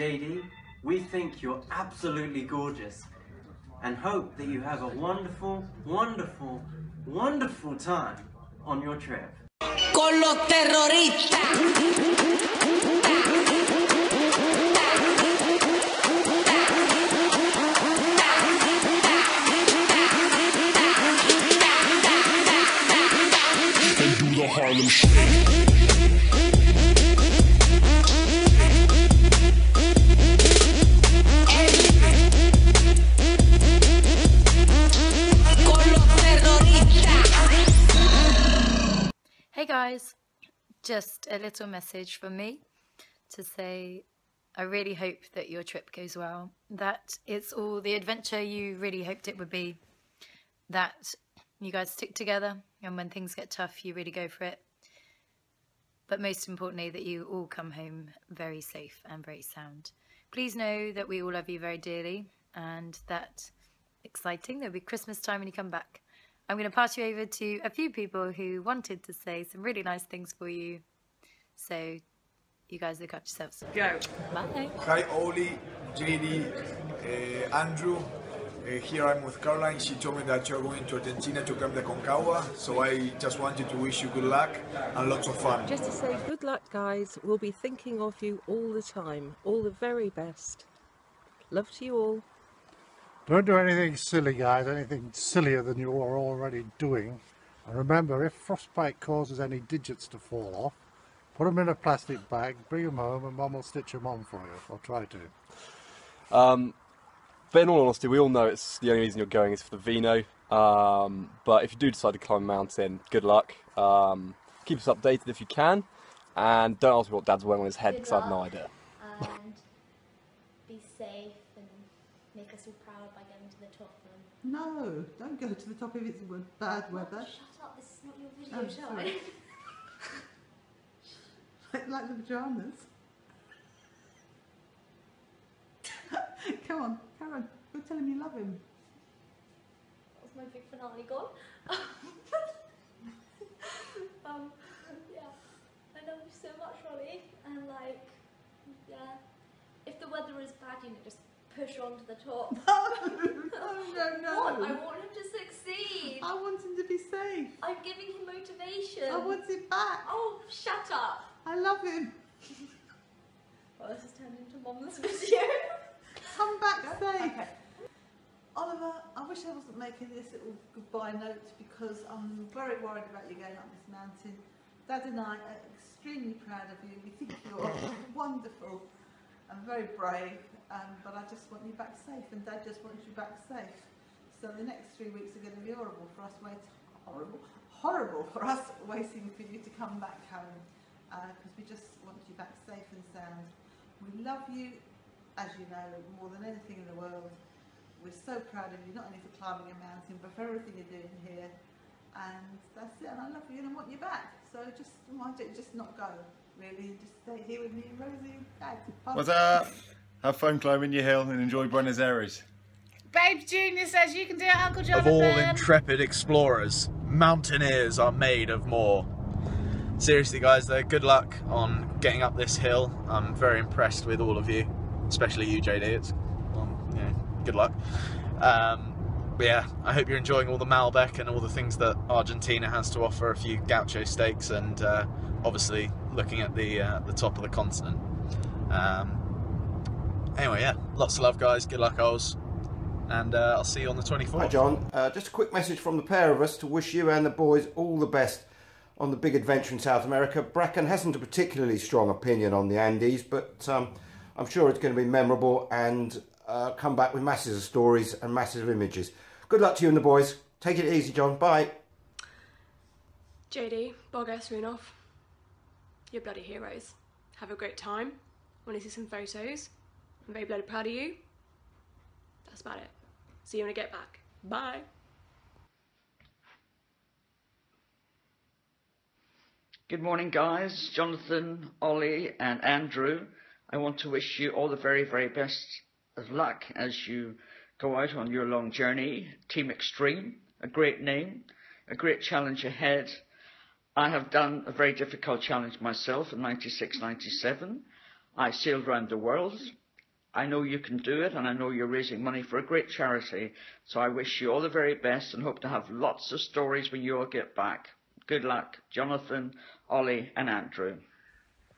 JD, we think you're absolutely gorgeous and hope that you have a wonderful, wonderful, wonderful time on your trip. Con los terroristas. They do the Harlem Shake. Just a little message from me to say I really hope that your trip goes well, that it's all the adventure you really hoped it would be, that you guys stick together, and when things get tough, you really go for it. But most importantly, that you all come home very safe and very sound. Please know that we all love you very dearly, and that exciting. There'll be Christmas time when you come back. I'm going to pass you over to a few people who wanted to say some really nice things for you. So, you guys look after yourselves. Go. Bye. Hi, Oli, JD, uh, Andrew. Uh, here I'm with Caroline. She told me that you're going to Argentina to Camp Aconcagua, so I just wanted to wish you good luck and lots of fun. Just to say good luck, guys. We'll be thinking of you all the time. All the very best. Love to you all. Don't do anything silly, guys, anything sillier than you are already doing. And remember, if frostbite causes any digits to fall off, put them in a plastic bag, bring them home, and Mum will stitch them on for you, or try to. Um, but in all honesty, we all know it's the only reason you're going is for the vino. Um, but if you do decide to climb a mountain, good luck. Um, keep us updated if you can, and don't ask me what Dad's wearing on his head because I have no idea. and be safe and make us all proud by getting to the top of them. No, don't go to the top if it's bad weather. Shut up, this is not your video, Oh, shall sorry. I? Like, like the pajamas. Come on, Karen, go tell him you love him. That was my big finale gone. um, yeah, I love you so much, Ollie. And like, yeah, if the weather is bad, you know, just push on to the top. No, no, no. What? I want him to succeed. I want him to be safe. I'm giving him motivation. I want him back. Oh, shut up. I love him. Well, this has turned into Mom's video. Come back safe. Oliver, I wish I wasn't making this little goodbye note because I'm very worried about you going up this mountain. Dad and I are extremely proud of you. We think you're wonderful and very brave, um, but I just want you back safe, and Dad just wants you back safe. So the next three weeks are going to be horrible for us. Wait, horrible, horrible for us waiting for you to come back home because we just want you back safe and sound. We love you, as you know, more than anything in the world. We're so proud of you, not only for climbing a mountain, but for everything you're doing here. And that's it, and I love you and I want you back. So just, why don't you just not go, really, just stay here with me and Rosie Dad. What's up? Have fun climbing your hill and enjoy Buenos Aires. Babes Junior says you can do it, Uncle Of all intrepid explorers, mountaineers are made of more. Seriously, guys, though, good luck on getting up this hill. I'm very impressed with all of you, especially you, JD. It's, well, you know, good luck. Um, but yeah, I hope you're enjoying all the Malbec and all the things that Argentina has to offer. A few gaucho steaks, and uh, obviously looking at the uh, the top of the continent. Um, anyway, yeah, lots of love, guys. Good luck, Oz, and uh, I'll see you on the 24th. Hi, John. Uh, just a quick message from the pair of us to wish you and the boys all the best on the big adventure in South America. Bracken hasn't a particularly strong opinion on the Andes, but um, I'm sure it's going to be memorable and uh, come back with masses of stories and masses of images. Good luck to you and the boys. Take it easy, John. Bye. JD, Bogas, Runov, you're bloody heroes. Have a great time. Want to see some photos? I'm very bloody proud of you. That's about it. See you when I get back. Bye. Good morning, guys. Jonathan, Ollie, and Andrew. I want to wish you all the very, very best of luck as you go out on your long journey. Team Extreme, a great name, a great challenge ahead. I have done a very difficult challenge myself in 96 97. I sailed around the world I know you can do it, and I know you're raising money for a great charity. So I wish you all the very best and hope to have lots of stories when you all get back. Good luck, Jonathan, Ollie, and Andrew.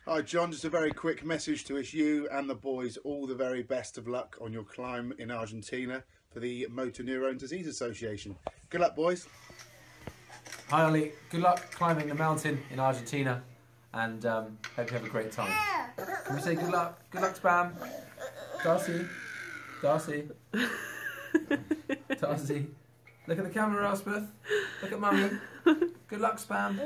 Hi, John. Just a very quick message to wish you and the boys all the very best of luck on your climb in Argentina for the Motor Neurone Disease Association. Good luck, boys. Hi Ollie, good luck climbing the mountain in Argentina and um, hope you have a great time. Can we say good luck? Good luck, Spam. Darcy. Darcy. Darcy. Look at the camera, Elspeth. Look at Mummy. Good luck, Spam.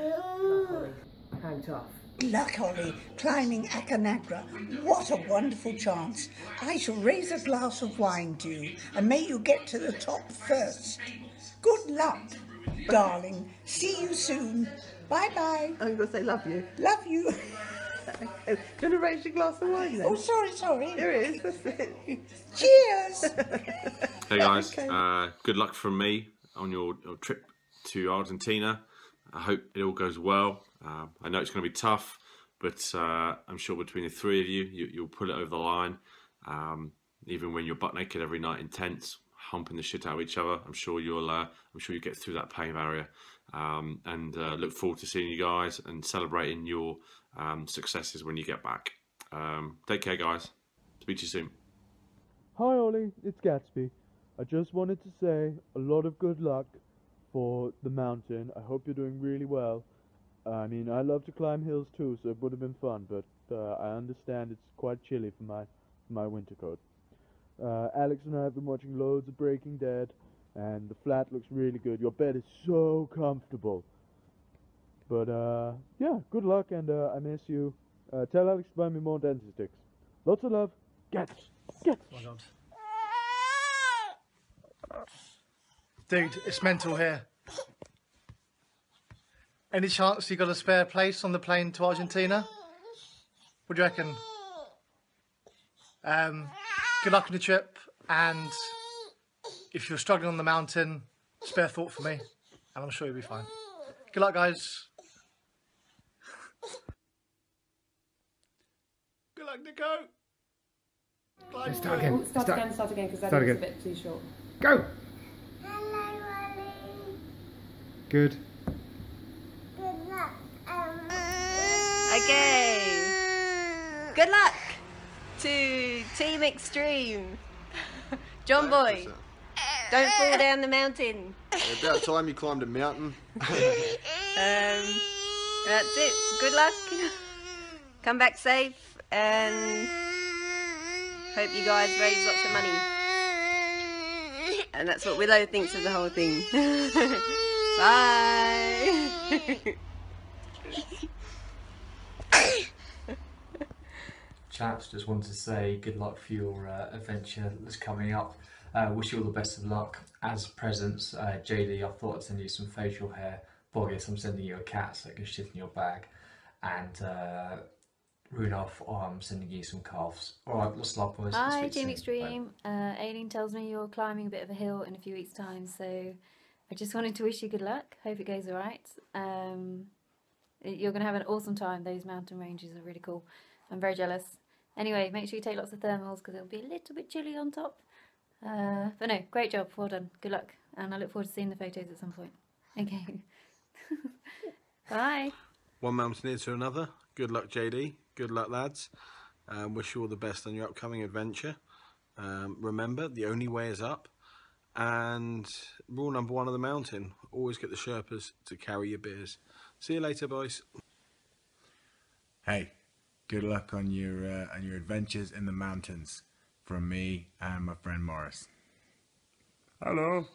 Hang tough. Luck, Ollie, climbing Aconcagua. What a wonderful chance. I shall raise a glass of wine to you, and may you get to the top first. Good luck, darling. See you soon. Bye bye. I'm going to say love you. Love you. Going to raise your glass of wine then? Oh, sorry, sorry. Here it is. That's it. Cheers. Hey guys, Okay. uh, good luck from me on your, your trip to Argentina. I hope it all goes well. Uh, I know it's going to be tough, but uh, I'm sure between the three of you, you you'll pull it over the line. Um, even when you're butt naked every night in tents, humping the shit out of each other, I'm sure you'll uh, I'm sure you get through that pain barrier. Um, and uh, look forward to seeing you guys and celebrating your um, successes when you get back. Um, take care, guys. Speak to you soon. Hi Ollie, it's Gatsby. I just wanted to say a lot of good luck for the mountain. I hope you're doing really well. I mean, I love to climb hills too, so it would have been fun, but uh, I understand it's quite chilly for my for my winter coat. Uh, Alex and I have been watching loads of Breaking Dead, and the flat looks really good. Your bed is so comfortable. But uh, yeah, good luck, and uh, I miss you. Uh, tell Alex to buy me more dentist sticks. Lots of love. Gats. Gats. Dude, it's mental here. Any chance you got a spare place on the plane to Argentina? What do you reckon? Um, good luck on the trip, and if you're struggling on the mountain, spare thought for me, and I'm sure you'll be fine. Good luck, guys. Good luck, Nico. Climb Start through. again. Start, again. Start again because that Start was a bit too short. Go. Hello, Ollie. Good. Good luck, Ollie. Okay. Good luck to Team Extreme. John Boy, don't fall down the mountain. About time you climbed a mountain. Um, that's it. Good luck. Come back safe and hope you guys raise lots of money. And that's what Willow thinks of the whole thing. Bye. Chaps, just wanted to say good luck for your uh, adventure that's coming up. Uh, wish you all the best of luck. As presents, uh, JD, I thought I'd send you some facial hair. Boggis, I'm sending you a cat so it can shit in your bag. And Runolf, I'm sending you some calves. Alright, lots of love, boys. Hi, Team. Extreme. Uh, Aileen tells me you're climbing a bit of a hill in a few weeks' time, so I just wanted to wish you good luck. Hope it goes alright. Um, you're going to have an awesome time. Those mountain ranges are really cool. I'm very jealous. Anyway, make sure you take lots of thermals because it'll be a little bit chilly on top. Uh, but no, great job. Well done. Good luck. And I look forward to seeing the photos at some point. Okay. Bye. One mountaineer to another. Good luck, JD. Good luck, lads. Um, wish you all the best on your upcoming adventure. Um, remember, the only way is up. And rule number one of the mountain: always get the Sherpas to carry your beers. See you later, boys. Hey, good luck on your uh, on your adventures in the mountains from me and my friend Morris. Hello.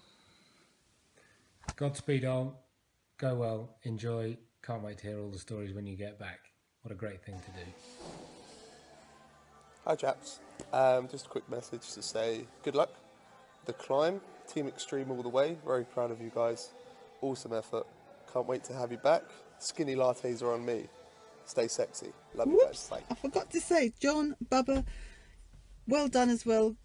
Godspeed all. Go well. Enjoy. Can't wait to hear all the stories when you get back. What a great thing to do. Hi chaps, um, just a quick message to say good luck. The climb, Team Extreme all the way. Very proud of you guys. Awesome effort. Can't wait to have you back. Skinny lattes are on me. Stay sexy. Love you guys. Bye. I forgot to say, John, Bubba, well done as well.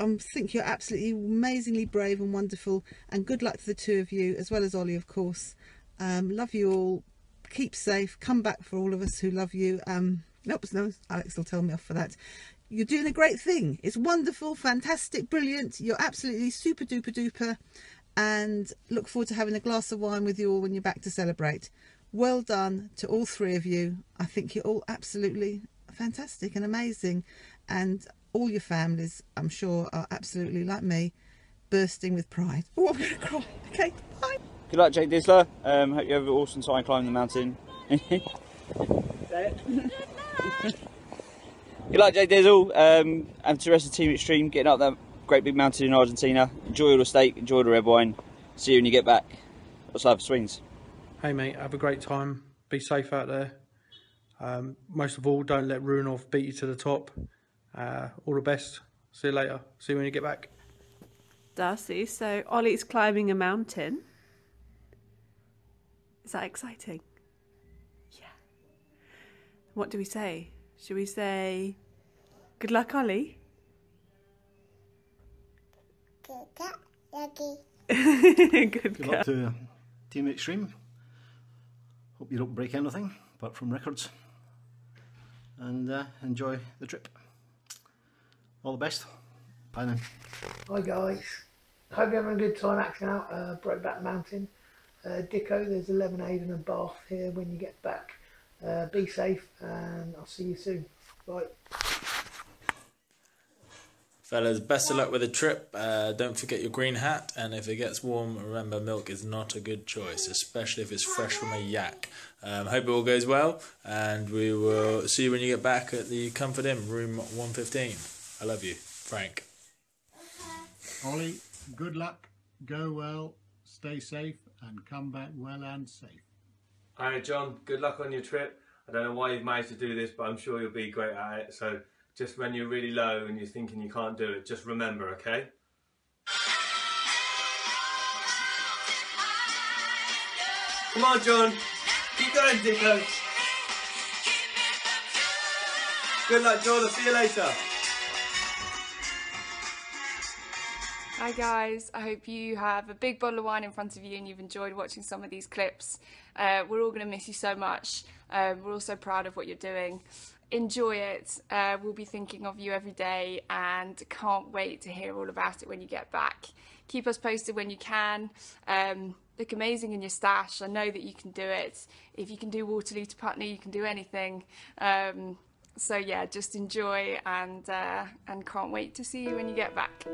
I think you're absolutely amazingly brave and wonderful, and good luck to the two of you, as well as Ollie, of course. Um, love you all. Keep safe. Come back for all of us who love you. Um, nope, no, Alex will tell me off for that. you're doing a great thing. It's wonderful, fantastic, brilliant. You're absolutely super duper duper. And look forward to having a glass of wine with you all when you're back to celebrate. Well done to all three of you. I think you're all absolutely fantastic and amazing. And all your families, I'm sure, are absolutely like me, bursting with pride. Oh, I'm going to cry. Okay, bye. Good luck, Jake Disler. Um, hope you have an awesome time climbing the mountain. Good luck, Jake Dizzle, um, and to the rest of Team Extreme, getting up that great big mountain in Argentina. Enjoy all the steak, enjoy the red wine. See you when you get back. Lots of love, Swings. Hey mate, have a great time. Be safe out there. Um, most of all, don't let Ruinov beat you to the top. Uh, all the best. See you later. See you when you get back. Darcy, so Ollie's climbing a mountain. Is that exciting? Yeah. What do we say? Should we say good luck, Ollie? good Good girl. luck to Team Extreme. Hope you don't break anything apart from records. And uh, enjoy the trip. All the best. Bye now. Hi guys, hope you're having a good time acting out uh, Brokeback Mountain. Uh, Dicko, there's a lemonade and a bath here when you get back. Uh, be safe and I'll see you soon. Bye. Fellas, best of luck with the trip. Uh, don't forget your green hat, and if it gets warm, remember milk is not a good choice, especially if it's fresh from a yak. Um, hope it all goes well, and we will see you when you get back at the Comfort Inn, room 115. I love you, Frank. Ollie, good luck, go well, stay safe, and come back well and safe. Hi, John. Good luck on your trip. I don't know why you've managed to do this, but I'm sure you'll be great at it. So, just when you're really low and you're thinking you can't do it, just remember, okay? Come on, John. Keep going, Dicko. Good luck, John. I'll see you later. Hi guys, I hope you have a big bottle of wine in front of you and you've enjoyed watching some of these clips. Uh, we're all going to miss you so much. Um, we're all so proud of what you're doing. Enjoy it. Uh, we'll be thinking of you every day and can't wait to hear all about it when you get back. Keep us posted when you can. Um, look amazing in your stash. I know that you can do it. If you can do Waterloo to Putney, you can do anything. Um, so yeah, just enjoy and uh, and can't wait to see you when you get back.